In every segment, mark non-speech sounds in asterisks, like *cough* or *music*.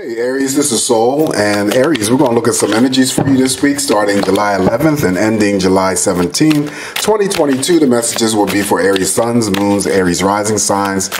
Hey Aries, this is Soul, and Aries, we're going to look at some energies for you this week, starting July 11th and ending July 17th, 2022. The messages will be for Aries suns, moons, Aries rising signs,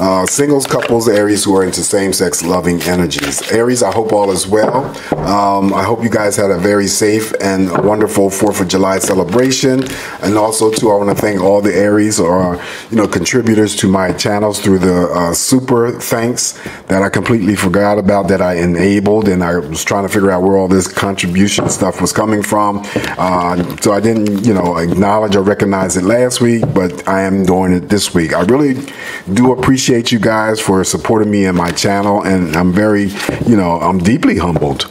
uh, singles, couples, Aries who are into same-sex loving energies. Aries, I hope all is well. Um, I hope you guys had a very safe and wonderful 4th of July celebration. And also, too, I want to thank all the Aries or, you know, contributors to my channels through the uh, super thanks that I completely forgot about that I enabled. And I was trying to figure out where all this contribution stuff was coming from. Uh, so I didn't, you know, acknowledge or recognize it last week, but I am doing it this week. I really do appreciate appreciate you guys for supporting me and my channel, and I'm very, you know, I'm deeply humbled.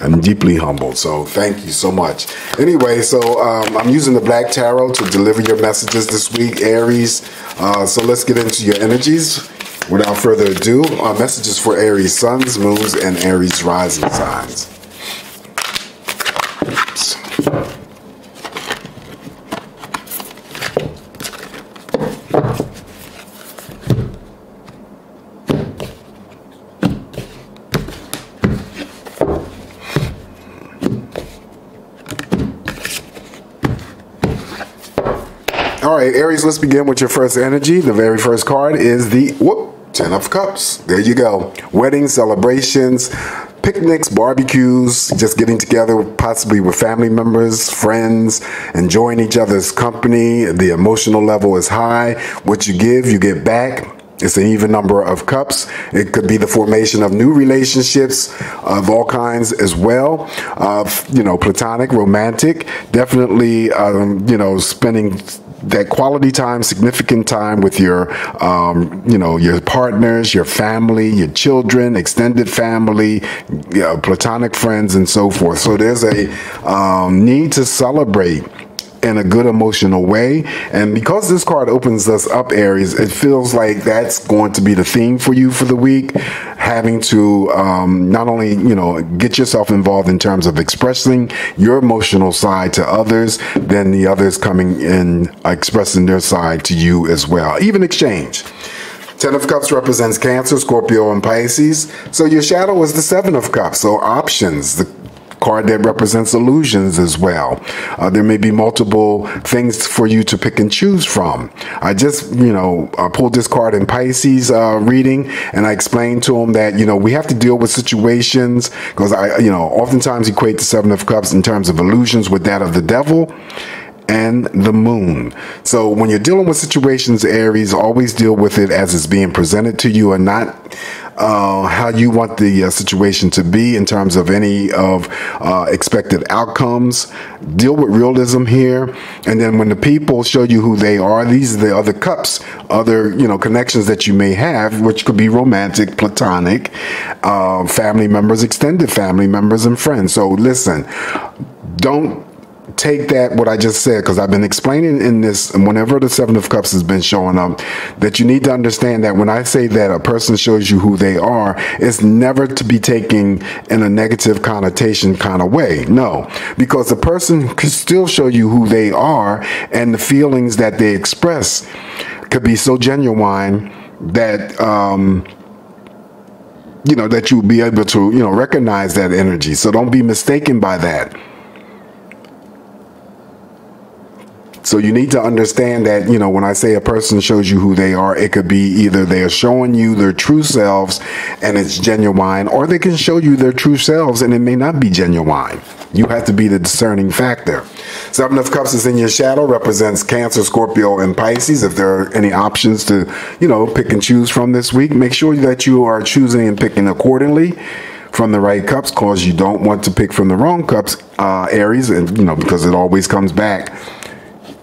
I'm deeply humbled. So thank you so much. Anyway, so um, I'm using the Black Tarot to deliver your messages this week, Aries. Uh, so let's get into your energies. Without further ado, our messages for Aries suns, moons, and Aries rising signs. All right, Aries, let's begin with your first energy. The very first card is the whoop, Ten of Cups. There you go. Weddings, celebrations, picnics, barbecues, just getting together possibly with family members, friends, enjoying each other's company. The emotional level is high. What you give, you get back. It's an even number of cups. It could be the formation of new relationships of all kinds as well. Uh, you know, platonic, romantic, definitely, um, you know, spending that quality time, significant time with your, um, you know, your partners, your family, your children, extended family, you know, platonic friends, and so forth. So there's a um, need to celebrate in a good emotional way. And because this card opens us up, Aries, it feels like that's going to be the theme for you for the week. Having to um, not only, you know, get yourself involved in terms of expressing your emotional side to others, then the others coming in expressing their side to you as well. Even exchange. Ten of Cups represents Cancer, Scorpio, and Pisces. So your shadow is the Seven of Cups. So options, the card that represents illusions as well. Uh, there may be multiple things for you to pick and choose from. I just, you know, I pulled this card in Pisces uh, reading and I explained to him that, you know, we have to deal with situations because I, you know, oftentimes equate the Seven of Cups in terms of illusions with that of the devil and the moon. So when you're dealing with situations, Aries, always deal with it as it's being presented to you and not uh, how you want the uh, situation to be in terms of any of uh, expected outcomes. Deal with realism here, and then when the people show you who they are, these are the other cups, other you know connections that you may have, which could be romantic, platonic, uh, family members, extended family members, and friends. So listen, don't take that what I just said because I've been explaining in this whenever the seven of cups has been showing up that you need to understand that when I say that a person shows you who they are it's never to be taken in a negative connotation kind of way no. Because the person can still show you who they are and the feelings that they express could be so genuine that um you know that you'll be able to you know recognize that energy. So don't be mistaken by that So you need to understand that, you know, when I say a person shows you who they are, it could be either they're showing you their true selves and it's genuine, or they can show you their true selves and it may not be genuine. You have to be the discerning factor. Seven of Cups is in your shadow, represents Cancer, Scorpio, and Pisces. If there are any options to, you know, pick and choose from this week, make sure that you are choosing and picking accordingly from the right cups because you don't want to pick from the wrong cups, uh, Aries, and, you know, because it always comes back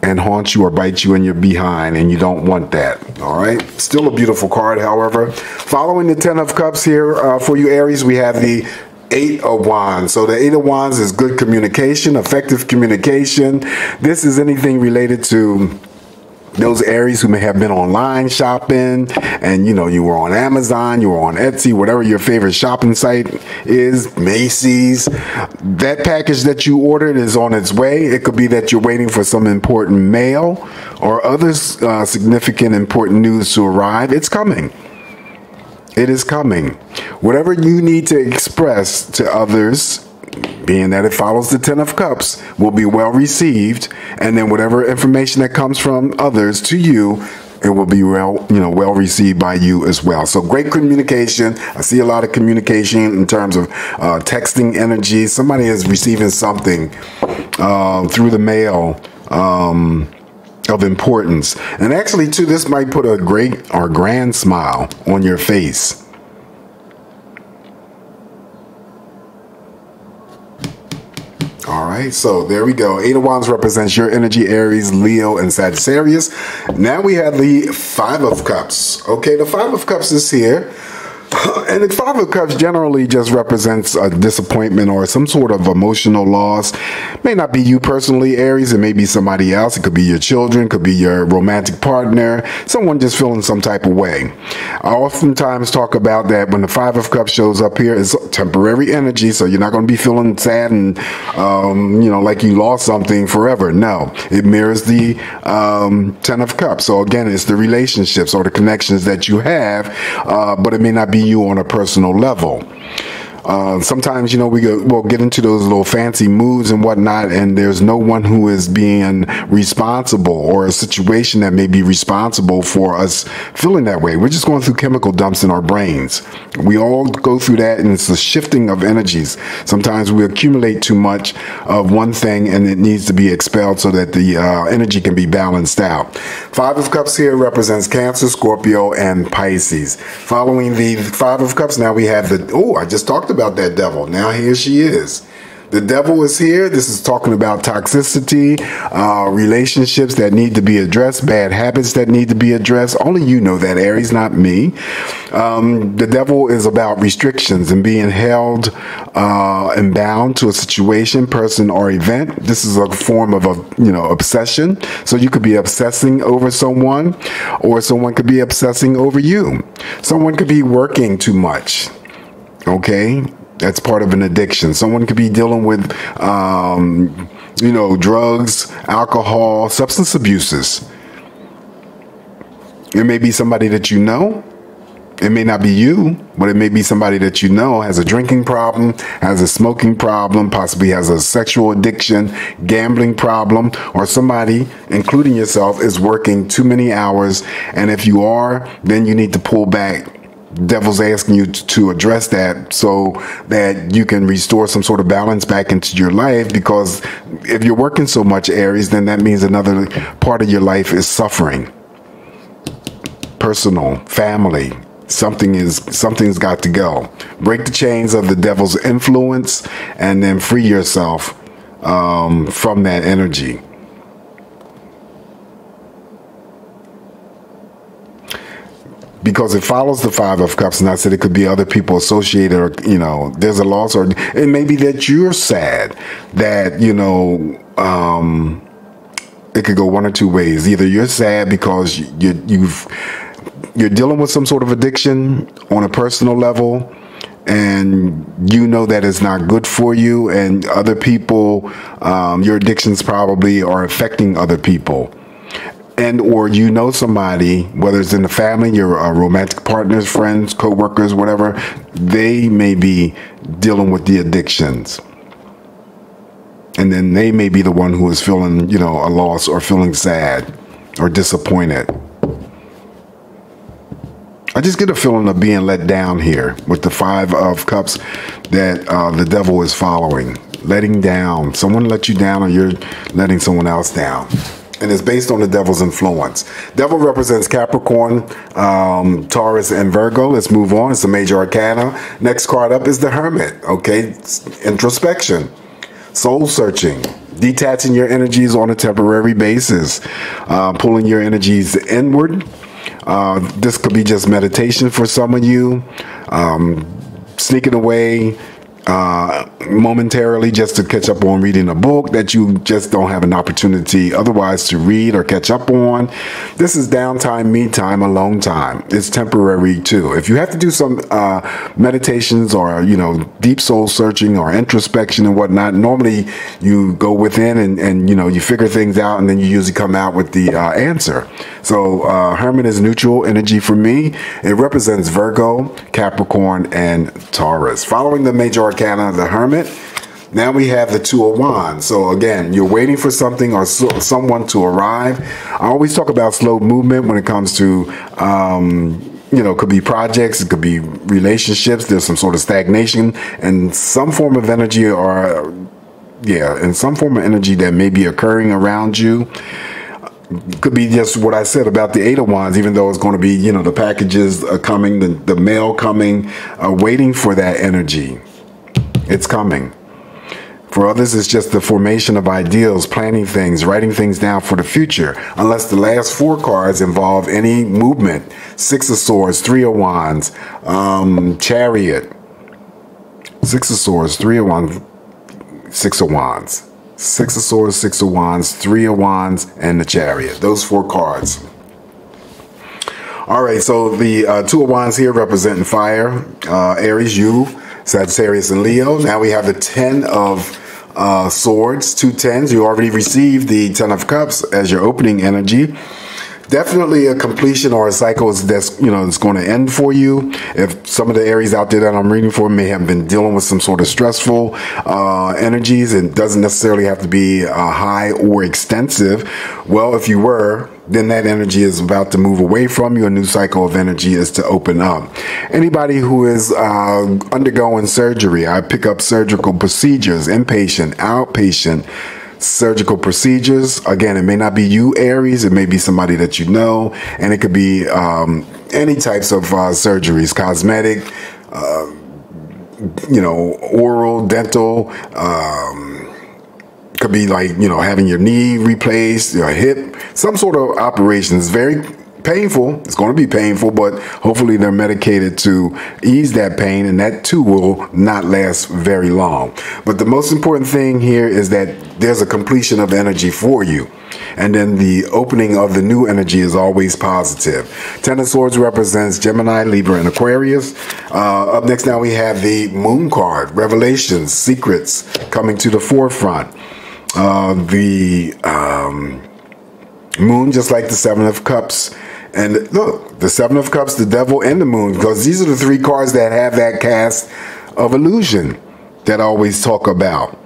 and haunt you or bite you in your behind, and you don't want that. All right. Still a beautiful card, however. Following the Ten of Cups here uh, for you, Aries, we have the Eight of Wands. So the Eight of Wands is good communication, effective communication. This is anything related to those Aries who may have been online shopping and you know you were on Amazon, you were on Etsy, whatever your favorite shopping site is, Macy's. That package that you ordered is on its way. It could be that you're waiting for some important mail or other uh, significant important news to arrive. It's coming. It is coming. Whatever you need to express to others, being that it follows the Ten of Cups, will be well received. And then whatever information that comes from others to you, it will be well, you know, well received by you as well. So great communication. I see a lot of communication in terms of uh, texting energy. Somebody is receiving something uh, through the mail. Um, of importance. And actually, too, this might put a great or grand smile on your face. All right, so there we go. Eight of Wands represents your energy, Aries, Leo, and Sagittarius. Now we have the Five of Cups. Okay, the Five of Cups is here. *coughs* And the Five of Cups generally just represents a disappointment or some sort of emotional loss. may not be you personally, Aries. It may be somebody else. It could be your children, could be your romantic partner, someone just feeling some type of way. I oftentimes talk about that when the Five of Cups shows up here, it's temporary energy, so you're not going to be feeling sad and, um, you know, like you lost something forever. No, it mirrors the um, Ten of Cups. So again, it's the relationships or the connections that you have, uh, but it may not be you on a personal level. Uh, sometimes, you know, we go, we'll get into those little fancy moods and whatnot, and there's no one who is being responsible or a situation that may be responsible for us feeling that way. We're just going through chemical dumps in our brains. We all go through that, and it's a shifting of energies. Sometimes we accumulate too much of one thing, and it needs to be expelled so that the uh, energy can be balanced out. Five of Cups here represents Cancer, Scorpio, and Pisces. Following the Five of Cups, now we have the, oh, I just talked about about that devil. Now here she is. The devil is here. This is talking about toxicity, uh, relationships that need to be addressed, bad habits that need to be addressed. Only you know that, Aries, not me. Um, the devil is about restrictions and being held uh, and bound to a situation, person, or event. This is a form of a you know obsession. So you could be obsessing over someone, or someone could be obsessing over you. Someone could be working too much. Okay, that's part of an addiction. Someone could be dealing with, um, you know, drugs, alcohol, substance abuses. It may be somebody that you know. It may not be you, but it may be somebody that you know has a drinking problem, has a smoking problem, possibly has a sexual addiction, gambling problem, or somebody, including yourself, is working too many hours. And if you are, then you need to pull back devil's asking you to address that so that you can restore some sort of balance back into your life because if you're working so much aries then that means another part of your life is suffering. Personal family something is something's got to go. Break the chains of the devil's influence and then free yourself um, from that energy because it follows the five of cups and i said it could be other people associated or you know there's a loss or it may be that you're sad that you know um it could go one or two ways. Either you're sad because you you've you're dealing with some sort of addiction on a personal level and you know that it's not good for you and other people um, your addictions probably are affecting other people and or you know somebody, whether it's in the family, your uh, romantic partners, friends, co-workers, whatever, they may be dealing with the addictions. And then they may be the one who is feeling, you know, a loss or feeling sad or disappointed. I just get a feeling of being let down here with the five of cups that uh, the devil is following. Letting down. Someone let you down or you're letting someone else down and it's based on the devil's influence. Devil represents Capricorn, um, Taurus, and Virgo. Let's move on. It's a major arcana. Next card up is the Hermit. Okay, it's introspection, soul searching, detaching your energies on a temporary basis, uh, pulling your energies inward. Uh, this could be just meditation for some of you, um, sneaking away, uh, momentarily just to catch up on reading a book that you just don't have an opportunity otherwise to read or catch up on. This is downtime, me time, alone time. It's temporary too. If you have to do some uh, meditations or, you know, deep soul searching or introspection and whatnot, normally you go within and, and you know, you figure things out and then you usually come out with the uh, answer. So uh, Hermit is neutral energy for me. It represents Virgo, Capricorn, and Taurus. Following the major arcana, of the Hermit, now we have the Two of Wands. So again, you're waiting for something or so, someone to arrive. I always talk about slow movement when it comes to, um, you know, could be projects, it could be relationships. There's some sort of stagnation and some form of energy or, yeah, and some form of energy that may be occurring around you could be just what I said about the Eight of Wands, even though it's going to be, you know, the packages are coming, the, the mail coming, uh, waiting for that energy. It's coming. For others, it's just the formation of ideals, planning things, writing things down for the future, unless the last four cards involve any movement. Six of Swords, Three of Wands, um, Chariot, Six of Swords, Three of Wands, Six of Wands. Six of Swords, Six of Wands, Three of Wands, and the Chariot. Those four cards. All right, so the uh, Two of Wands here representing fire, uh, Aries, you, Sagittarius, and Leo. Now we have the Ten of uh, Swords, two tens. You already received the Ten of Cups as your opening energy definitely a completion or a cycle is that's you know it's going to end for you. If some of the Aries out there that i'm reading for may have been dealing with some sort of stressful uh, energies it doesn't necessarily have to be uh, high or extensive. Well if you were then that energy is about to move away from you. A new cycle of energy is to open up. Anybody who is uh, undergoing surgery i pick up surgical procedures inpatient outpatient surgical procedures. Again, it may not be you, Aries. It may be somebody that you know, and it could be um, any types of uh, surgeries, cosmetic, uh, you know, oral, dental. Um, could be like you know having your knee replaced, your hip, some sort of operations. Very painful. It's going to be painful, but hopefully they're medicated to ease that pain, and that too will not last very long. But the most important thing here is that there's a completion of energy for you. And then the opening of the new energy is always positive. Ten of Swords represents Gemini, Libra, and Aquarius. Uh, up next now we have the Moon card, Revelations, Secrets coming to the forefront. Uh, the um, Moon, just like the Seven of Cups, and look, the Seven of Cups, the Devil, and the Moon, because these are the three cards that have that cast of illusion that I always talk about.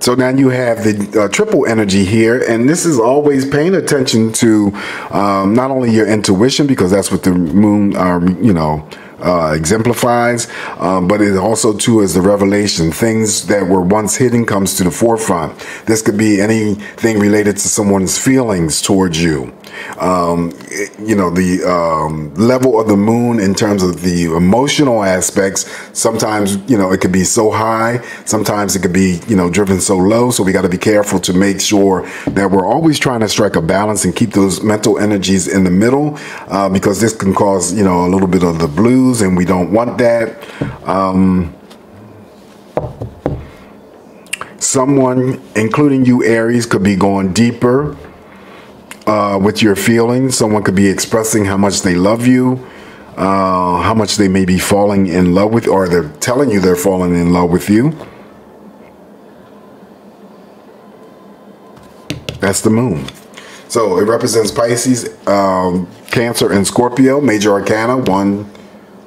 So now you have the uh, triple energy here, and this is always paying attention to um, not only your intuition, because that's what the moon, um, you know, uh, exemplifies, um, but it also too is the revelation. Things that were once hidden comes to the forefront. This could be anything related to someone's feelings towards you. Um, you know, the um, level of the moon in terms of the emotional aspects. Sometimes, you know, it could be so high. Sometimes it could be, you know, driven so low. So we got to be careful to make sure that we're always trying to strike a balance and keep those mental energies in the middle uh, because this can cause, you know, a little bit of the blues and we don't want that. Um, someone, including you, Aries, could be going deeper uh, with your feelings. Someone could be expressing how much they love you, uh, how much they may be falling in love with, or they're telling you they're falling in love with you. That's the moon. So it represents Pisces, um, Cancer, and Scorpio, major arcana, one,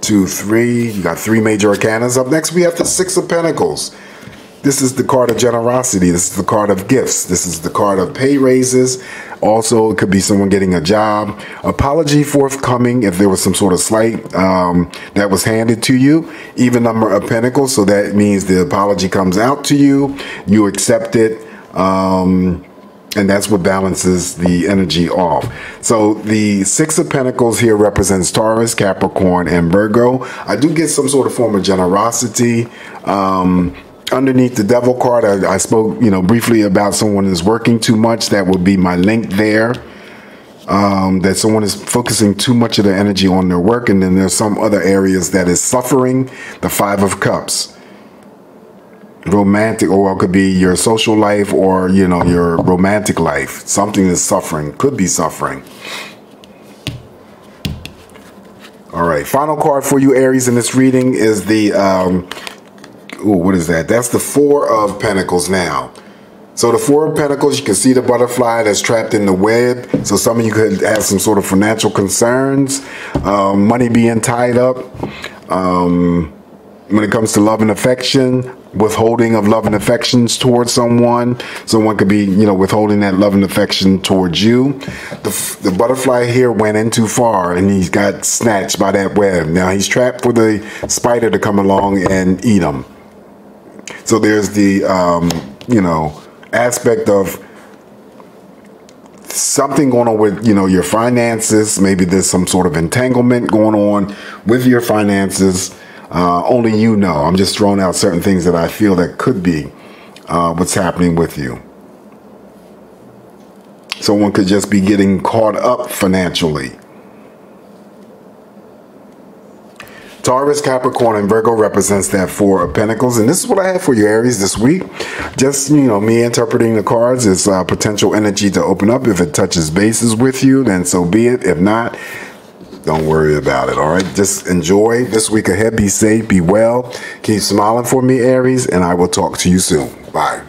two, three. You got three major arcanas. Up next, we have the Six of Pentacles. This is the card of generosity. This is the card of gifts. This is the card of pay raises. Also, it could be someone getting a job. Apology forthcoming if there was some sort of slight um, that was handed to you. Even number of pentacles. So that means the apology comes out to you. You accept it. Um, and that's what balances the energy off. So the Six of Pentacles here represents Taurus, Capricorn, and Virgo. I do get some sort of form of generosity. Um, underneath the Devil card, I, I spoke, you know, briefly about someone is working too much. That would be my link there. Um, that someone is focusing too much of their energy on their work, and then there's some other areas that is suffering. The Five of Cups. romantic or it could be your social life or you know your romantic life something is suffering could be suffering all right final card for you aries in this reading is the um ooh, what is that that's the four of pentacles now so the four of pentacles you can see the butterfly that's trapped in the web so some of you could have some sort of financial concerns um, money being tied up um, when it comes to love and affection withholding of love and affections towards someone. Someone could be, you know, withholding that love and affection towards you. The, the butterfly here went in too far and he got snatched by that web. Now he's trapped for the spider to come along and eat him. So there's the, um, you know, aspect of something going on with you know your finances maybe there's some sort of entanglement going on with your finances uh, only you know. I'm just throwing out certain things that I feel that could be uh, what's happening with you. Someone could just be getting caught up financially. Taurus, Capricorn, and Virgo represents that Four of Pentacles. And this is what I have for you, Aries, this week. Just, you know, me interpreting the cards is uh, potential energy to open up. If it touches bases with you, then so be it. If not, don't worry about it, all right? Just enjoy this week ahead. Be safe, be well. Keep smiling for me, Aries, and I will talk to you soon. Bye.